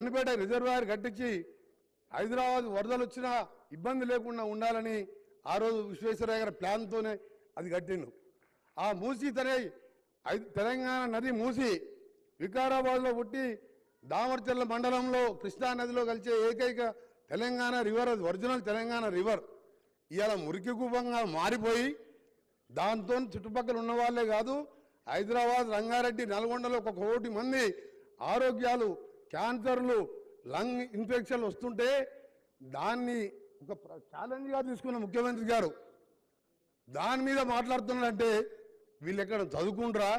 అన్నిపేట reservoir కట్టించి హైదరాబాద్ వరదలు వచ్చినా ఇబ్బంది లేకుండా ఉండాలని ఆ రోజు విశ్వేశ్వరయ్య గారి ప్లాన్తోనే అది కట్టిండు. ఆ మూసి తనే ఐ- తెలంగాణ నది మూసి వికారాబాద్లో పుట్టి దామర్చర్ల మండలంలో కృష్ణా నదిలో కలిసే ఏకైక తెలంగాణ రివర్ అది ఒరిజినల్ తెలంగాణ రివర్. ఇవాళ మురికి కూపంగా మారిపోయి దాంతో చుట్టుపక్కల ఉన్న వాళ్ళే కాదు హైదరాబాద్ రంగారెడ్డి నల్గొండలో ఒక కోటి మంది ఆరోగ్యాలు క్యాన్సర్లు లంగ్ ఇన్ఫెక్షన్లు వస్తుంటే దాన్ని ఒక ఛాలెంజ్గా తీసుకున్న ముఖ్యమంత్రి గారు దాని మీద మాట్లాడుతున్నాడంటే వీళ్ళు ఎక్కడ చదువుకుంటారా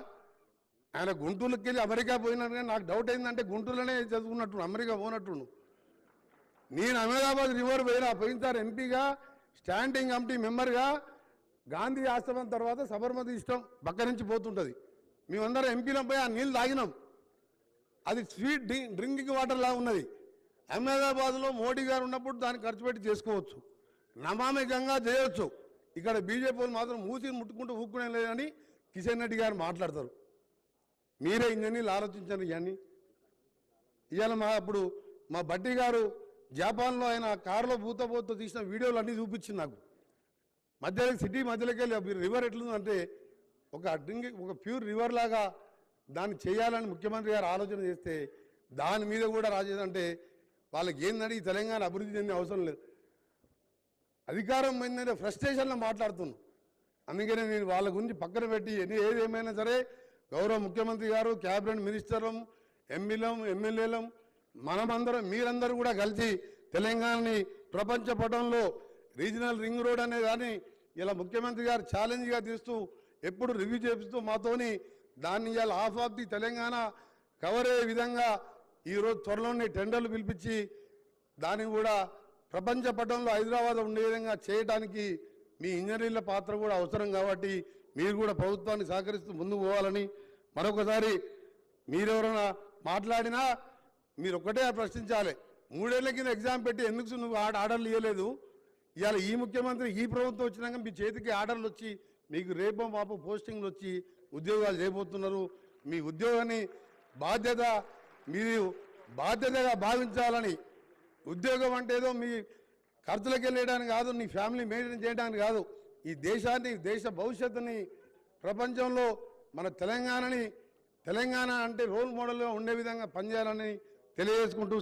ఆయన గుంటూరుకి వెళ్ళి అమెరికా పోయినట్టు కానీ నాకు డౌట్ అయిందంటే గుంటూరులోనే చదువుకున్నట్టు అమెరికా పోనట్టును నేను అహ్మదాబాద్ రివర్ పోయినా పోయినసారి ఎంపీగా స్టాండింగ్ కమిటీ మెంబర్గా గాంధీ ఆశ్రమం తర్వాత సబర్మతి ఇష్టం పక్క నుంచి పోతుంటుంది. మేమందరం ఎంపీలం పోయి ఆ నీళ్ళు తాగినాం. అది స్వీట్ డ్రింకింగ్ వాటర్ లా ఉన్నది. అహ్మదాబాద్లో మోడీ గారు ఉన్నప్పుడు దాన్ని ఖర్చు పెట్టి చేసుకోవచ్చు. నమామి గంగా చేయొచ్చు. ఇక్కడ బీజేపీ మాత్రం మూసి ముట్టుకుంటూ ఊక్కునే లేదని కిషన్ రెడ్డి గారు మాట్లాడతారు. మీరే ఇంజనీర్లు ఆలోచించండి ఇవన్నీ ఇవాళ మా అప్పుడు మా బట్టి గారు జపాన్లో ఆయన కారులో పూత తీసిన వీడియోలు అన్నీ చూపించింది నాకు. మధ్యలో సిటీ మధ్యలోకి వెళ్ళి రివర్ ఎట్లుందంటే ఒక డ్రింక్ ఒక ప్యూర్ రివర్ లాగా దాన్ని చేయాలని ముఖ్యమంత్రి గారు ఆలోచన చేస్తే దాని మీద కూడా రాజేదంటే వాళ్ళకి ఏందంటే ఈ తెలంగాణ అభివృద్ధి చెందే అవసరం లేదు. అధికారం ఏంటంటే ఫ్రస్ట్రేషన్లో మాట్లాడుతున్నాం. అందుకనే నేను వాళ్ళ గురించి పక్కన పెట్టి ఎన్ని ఏది ఏమైనా సరే గౌరవ ముఖ్యమంత్రి గారు క్యాబినెట్ మినిస్టర్లం ఎమ్మెల్యేలం ఎమ్మెల్యేలం మనమందరం మీరందరూ కూడా కలిసి తెలంగాణని ప్రపంచ పటంలో రీజనల్ రింగ్ రోడ్ అనే కానీ ఇలా ముఖ్యమంత్రి గారు ఛాలెంజ్గా తీస్తూ ఎప్పుడు రివ్యూ చేపిస్తూ మాతోని దాన్ని ఇవాళ half of the Telangana cover అయ్యే విధంగా ఈరోజు త్వరలోనే టెండర్లు పిలిపించి దాన్ని కూడా ప్రపంచ పటంలో హైదరాబాద్ ఉండే విధంగా చేయడానికి మీ ఇంజనీర్ల పాత్ర కూడా అవసరం కాబట్టి మీరు కూడా ప్రభుత్వాన్ని సహకరిస్తూ ముందుకు పోవాలని మరొకసారి మీరెవరైనా మాట్లాడినా మీరు ఒక్కటే ప్రశ్నించాలి. మూడేళ్ళ కింద ఎగ్జామ్ పెట్టి ఎందుకు నువ్వు ఆడ ఆర్డర్లు ఇవ్వలేదు ఇవాళ ఈ ముఖ్యమంత్రి ఈ ప్రభుత్వం వచ్చినాక మీ చేతికి ఆర్డర్లు వచ్చి మీకు రేపో మాపు పోస్టింగ్లు వచ్చి ఉద్యోగాలు చేయబోతున్నారు. మీ ఉద్యోగాన్ని బాధ్యత మీరు బాధ్యతగా భావించాలని ఉద్యోగం అంటే ఏదో మీ ఖర్చులకు వెళ్ళడానికి కాదు నీ ఫ్యామిలీ మెయింటైన్ చేయడానికి కాదు. ఈ దేశాన్ని దేశ భవిష్యత్తుని ప్రపంచంలో మన తెలంగాణని తెలంగాణ అంటే రోల్ మోడల్గా ఉండే విధంగా పనిచేయాలని తెలియజేసుకుంటూ